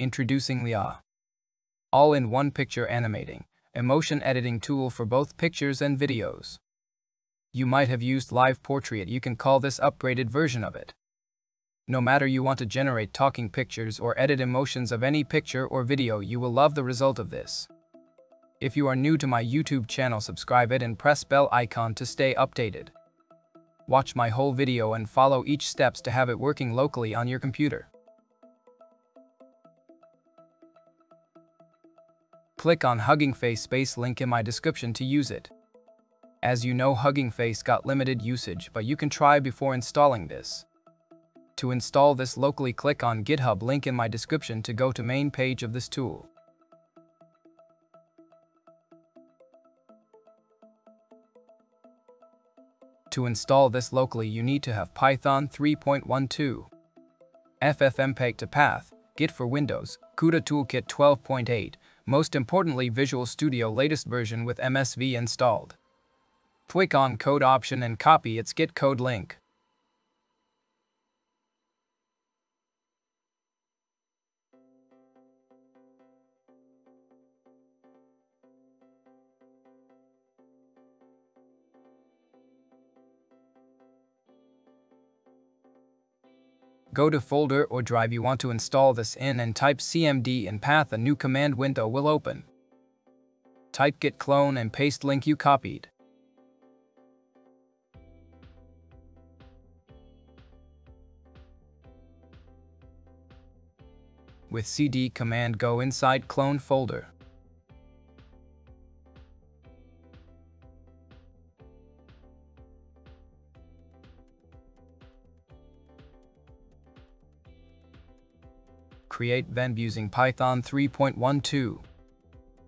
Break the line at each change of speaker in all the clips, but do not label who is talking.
Introducing LIA. All-in-one picture animating, emotion editing tool for both pictures and videos. You might have used Live Portrait, you can call this upgraded version of it. No matter you want to generate talking pictures or edit emotions of any picture or video, you will love the result of this. If you are new to my YouTube channel, subscribe it and press bell icon to stay updated. Watch my whole video and follow each steps to have it working locally on your computer. Click on Hugging Face space link in my description to use it. As you know Hugging Face got limited usage but you can try before installing this. To install this locally click on GitHub link in my description to go to main page of this tool. To install this locally you need to have Python 3.12, FFmpeg to path, Git for Windows, CUDA Toolkit 12.8, most importantly Visual Studio latest version with MSV installed. Click on code option and copy its Git code link. Go to folder or drive you want to install this in and type cmd in path a new command window will open. Type git clone and paste link you copied. With cd command go inside clone folder. Create Venv using Python 3.12.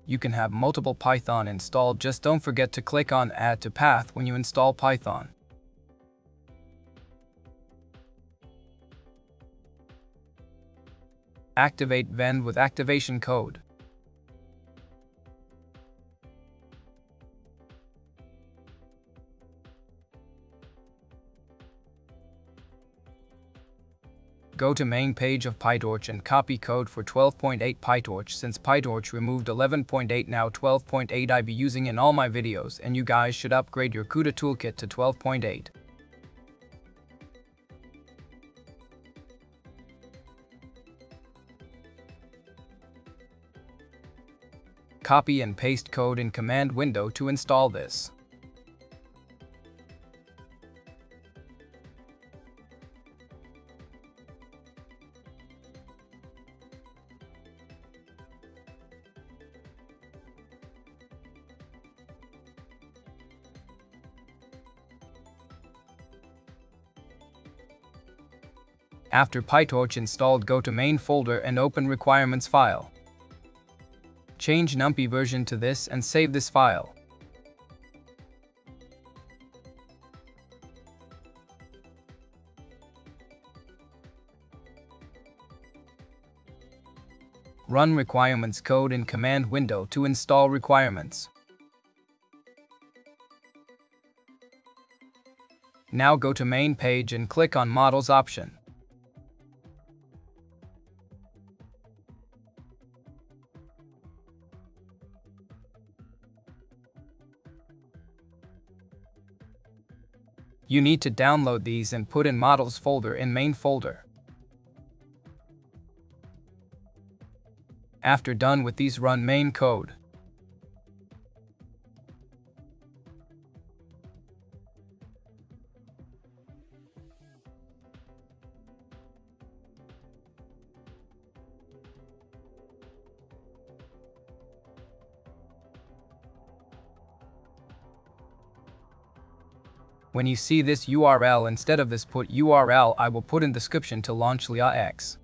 You can have multiple Python installed, just don't forget to click on Add to Path when you install Python. Activate Venv with activation code. Go to main page of PyTorch and copy code for 12.8 PyTorch since PyTorch removed 11.8 now 12.8 I be using in all my videos and you guys should upgrade your CUDA toolkit to 12.8. Copy and paste code in command window to install this. After PyTorch installed go to main folder and open requirements file. Change NumPy version to this and save this file. Run requirements code in command window to install requirements. Now go to main page and click on models option. You need to download these and put in models folder in main folder. After done with these run main code. When you see this URL instead of this put URL I will put in description to launch LIA-X.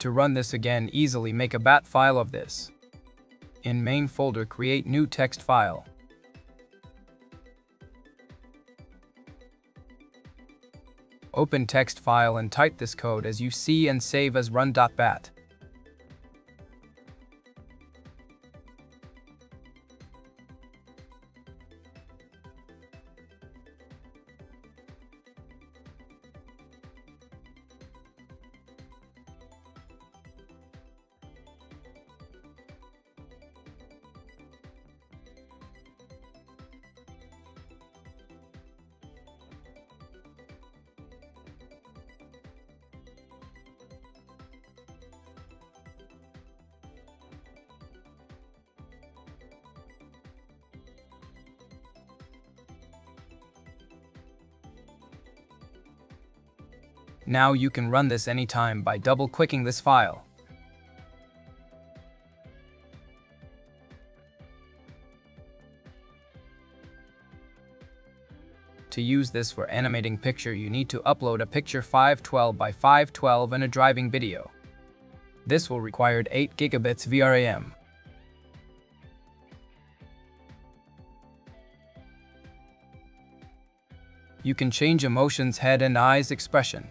To run this again easily make a bat file of this. In main folder create new text file. Open text file and type this code as you see and save as run.bat. Now you can run this anytime by double-clicking this file. To use this for animating picture, you need to upload a picture 512 by 512 and a driving video. This will require 8 gigabits VRAM. You can change emotions head and eyes expression.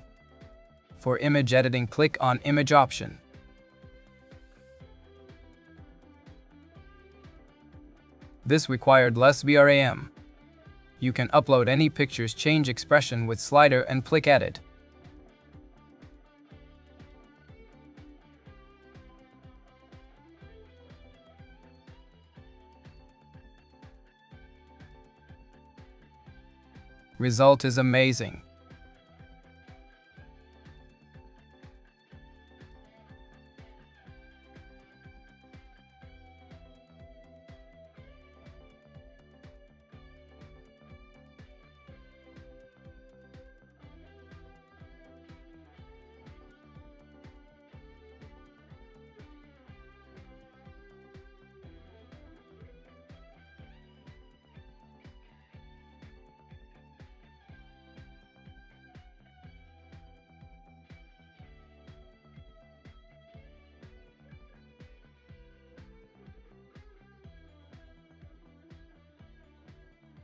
For image editing, click on Image option. This required less VRAM. You can upload any pictures change expression with slider and click edit. Result is amazing.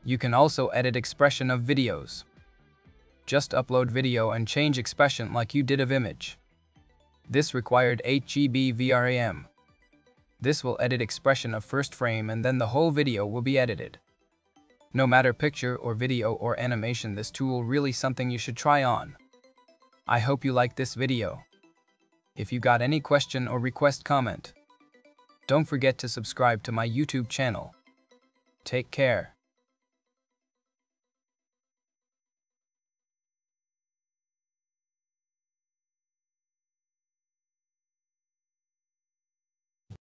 You can also edit expression of videos. Just upload video and change expression like you did of image. This required 8 GB VRAM. This will edit expression of first frame and then the whole video will be edited. No matter picture or video or animation, this tool really something you should try on. I hope you liked this video. If you got any question or request comment, don't forget to subscribe to my YouTube channel. Take care.